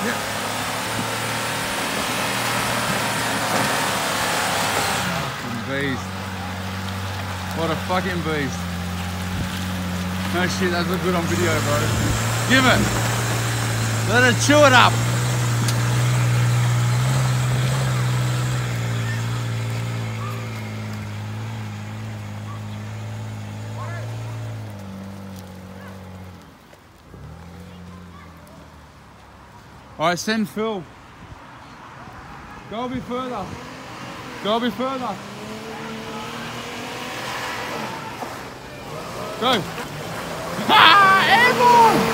Beast. What a fucking beast. No shit, that's look good on video, bro. Give it. Let it chew it up. All right, send Phil. Go a bit further. Go a bit further. Go. Ah, airborne!